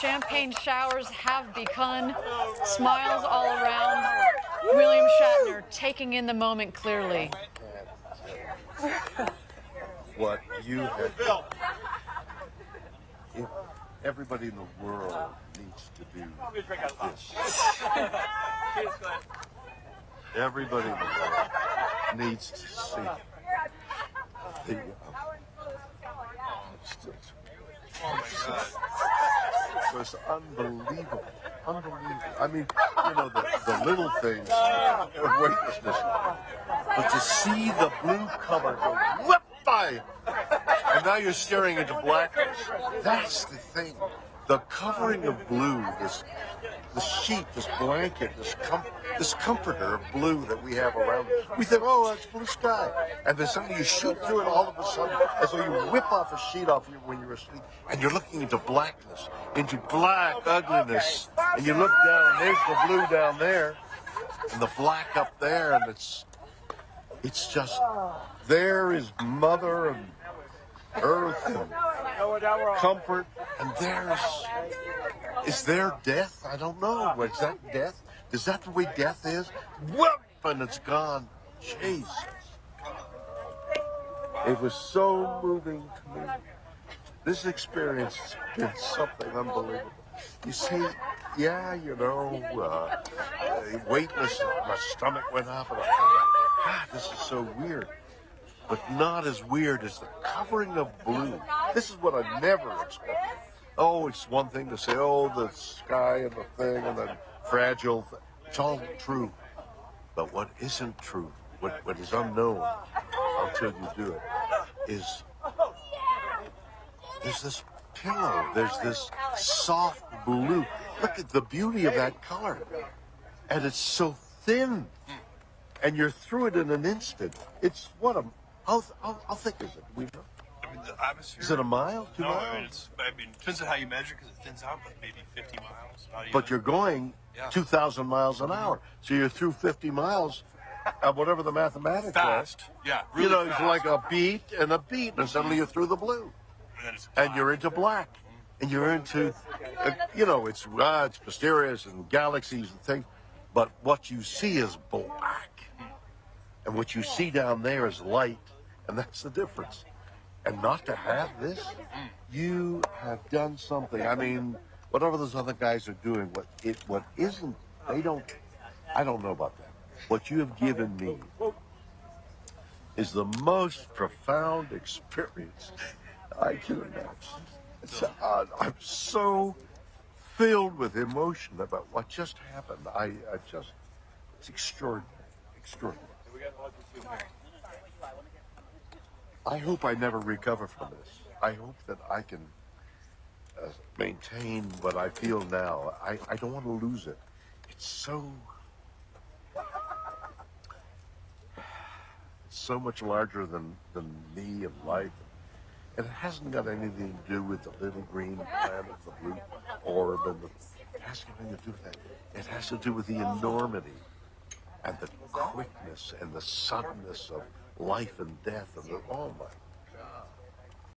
champagne showers have begun. Smiles all around. William Shatner taking in the moment clearly. what you have done. If everybody in the world needs to do this. Everybody in the world needs to see the, uh, it's just- it was unbelievable. Unbelievable. I mean, you know, the, the little things of weightlessness. But to see the blue cover go whip by, and now you're staring into blackness. That's the thing. The covering of blue, this the sheet, this blanket, this com- this comforter of blue that we have around. We think, oh, that's blue sky, and then suddenly you shoot through it all of a sudden, as though you whip off a sheet off you when you're asleep, and you're looking into blackness, into black ugliness, and you look down, and there's the blue down there, and the black up there, and it's it's just there is mother and earth and comfort, and there's is there death? I don't know. Is that death? Is that the way death is? Whoop, and it's gone. Jesus. It was so moving to me. This experience has been something unbelievable. You see, yeah, you know, uh, weightless, my stomach went up, and I thought, God, this is so weird. But not as weird as the covering of blue. This is what I never expected. Oh, it's one thing to say, oh, the sky and the thing and the fragile. Th- it's all true. But what isn't true, what, what is unknown until you do it, is there's this pillow, there's this soft blue. Look at the beauty of that color. And it's so thin. And you're through it in an instant. It's what a. How, how, how thick is it? We know. The atmosphere. Is it a mile? Two No, miles? I mean, it's, I mean, it depends on how you measure because it thins out, but maybe 50 miles. but you're going Yeah. 2,000 miles an hour. So you're through 50 miles at whatever the mathematics fast. Yeah, are. really you know, it's like a beat and a beat, and suddenly you're through the blue. And And you're into black. And you're into, uh, you know, it's, uh, it's mysterious and galaxies and things. But what you see is black. And what you see down there is light. And that's the difference. And not to have this, you have done something. I mean, whatever those other guys are doing, what it what isn't, they don't. I don't know about that. What you have given me is the most profound experience I can imagine. Uh, I'm so filled with emotion about what just happened. I, I just, it's extraordinary, extraordinary. I hope I never recover from this. I hope that I can uh, maintain what I feel now. I, I don't want to lose it. It's so it's so much larger than, than me and life. And it hasn't got anything to do with the little green planet, the blue orb, and the, it has nothing to do with that. It has to do with the enormity and the quickness and the suddenness of life and death and the, my